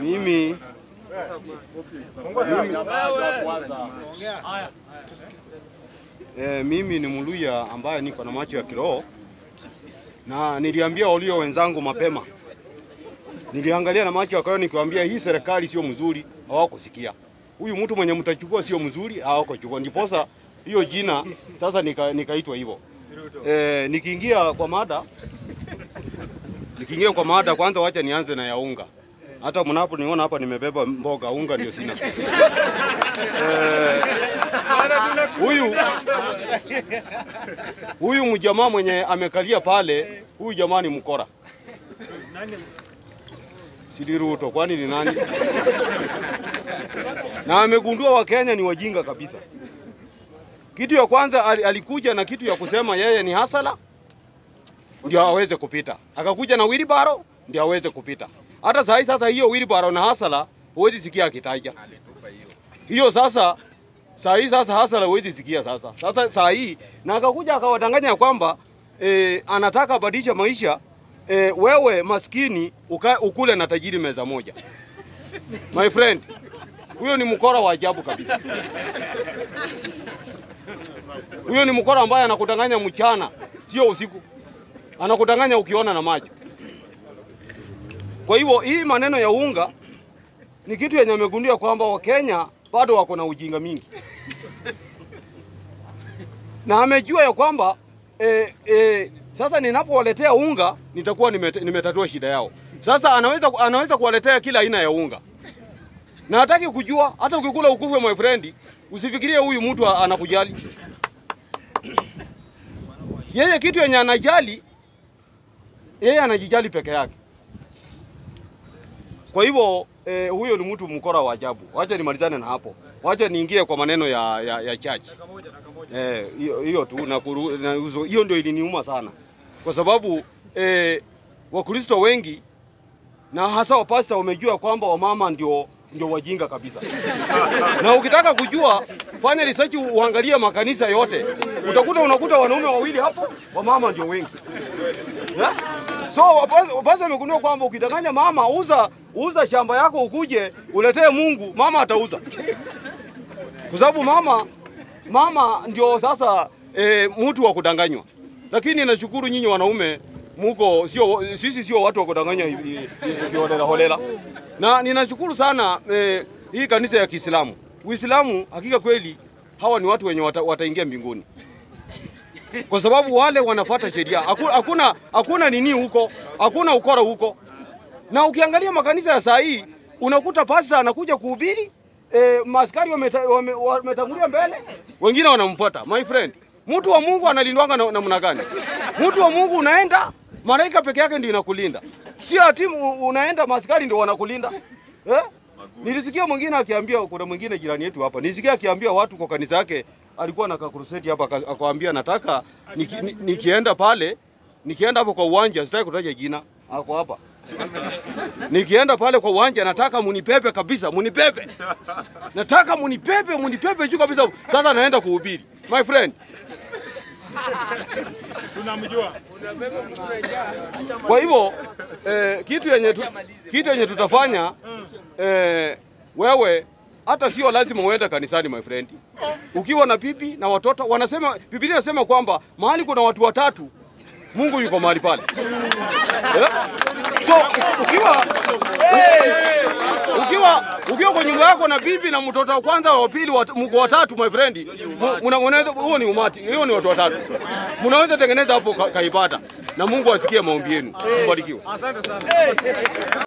Mimi eh, mimi ni Mluya ambaye niko na macho ya kiroho na niliambia walio wenzangu mapema, niliangalia na macho ya kiroho nikiwaambia hii serikali sio mzuri, hawakusikia. Huyu mtu mwenye mtachukua sio mzuri, hawakuchukua. Ndiposa hiyo jina sasa nikaitwa nika, hivyo. Eh, nikiingia kwa mada nikiingia kwa mada, kwanza wacha nianze na ya unga. Hata mnaponiona hapa nimebeba mboga, unga ndio sina. Eh, Huyu huyu mjamaa mwenye amekalia pale, huyu jamaa ni mkora. Sidi Ruto, kwani ni nani? Na amegundua Wakenya ni wajinga kabisa. Kitu ya kwanza alikuja na kitu ya kusema yeye ni hasala ndio aweze kupita, akakuja na wilibaro ndio aweze kupita. Hata sahi sasa, hiyo wilibaro na hasala huwezi sikia akitaja hiyo sasa saa hii sasa hasala huwezi sikia sasa. Sasa saa hii na akakuja akawadanganya ya kwamba e, anataka badisha maisha e, wewe maskini uka, ukule na tajiri meza moja. My friend, huyo ni mkora wa ajabu kabisa. Huyo ni mkora ambaye anakudanganya mchana, sio usiku, anakudanganya ukiona na macho. Kwa hivyo hii maneno ya unga ni kitu yenye amegundua kwamba Wakenya bado wako na ujinga mingi, na amejua ya kwamba e, e, sasa ninapowaletea unga nitakuwa nimet, nimetatua shida yao. Sasa anaweza, anaweza kuwaletea kila aina ya unga na hataki kujua. Hata ukikula ukufe, my friend, usifikirie huyu mtu anakujali yeye. Kitu yenye anajali yeye, anajijali peke yake. Kwa hivyo eh, huyo ni mtu mkora wa ajabu. Wacha nimalizane na hapo, wacha niingie kwa maneno ya, ya, ya church eh, hiyo eh, tu na hiyo ndio iliniuma sana, kwa sababu eh, Wakristo wengi na hasa wapasta wamejua kwamba wamama ndio ndio wajinga kabisa. na ukitaka kujua, fanya research, uangalie makanisa yote, utakuta unakuta wanaume wawili hapo, wamama ndio wengi yeah? So basi wamegundua kwamba ukidanganya mama, uza uza shamba yako ukuje uletee Mungu, mama atauza, kwa sababu mama mama ndio sasa e, mtu wa kudanganywa. Lakini nashukuru nyinyi wanaume muko sio, sisi sio watu wa kudanganywa holela holela, na ninashukuru sana e, hii kanisa ya Kiislamu. Uislamu hakika kweli hawa ni watu wenye wata, wataingia mbinguni kwa sababu wale wanafuata sheria. Haku- Hakuna hakuna nini huko, hakuna ukora huko. Na ukiangalia makanisa ya saa hii unakuta pasta anakuja kuhubiri e, maskari wametangulia wame- wame mbele, wengine wanamfuata. My friend, mtu wa Mungu analindwanga na namna gani? Mtu wa Mungu unaenda, malaika peke yake ndio inakulinda, sio ati unaenda maskari ndio wanakulinda eh? Nilisikia mwingine akiambia, kuna mwingine jirani yetu hapa, nilisikia akiambia watu kwa kanisa yake, alikuwa na kakruseti hapa, aka- akawaambia nataka niki, ni- nikienda pale, nikienda hapo kwa uwanja, sitaki kutaja jina, ako hapa nikienda pale kwa uwanja nataka munipepe kabisa, munipepe, nataka munipepe, munipepe juu kabisa. Sasa naenda kuhubiri, my friend. Tunamjua. Kwa hivyo eh, kitu yenye tu, kitu yenye tutafanya eh, wewe hata sio lazima uende kanisani my friend. Ukiwa na bibi na watoto, wanasema Biblia inasema kwamba mahali kuna watu watatu Mungu yuko mahali pale. Yeah? So ukiwa ukiwa ukiwa kwa nyumba yako na bibi na mtoto wa kwanza wa pili mko watatu my friend, unaweza huo ni umati, hiyo ni watu watatu. Mnaweza tengeneza hapo ka- kaibada na Mungu asikie maombi yenu. Mbarikiwe. Asante sana.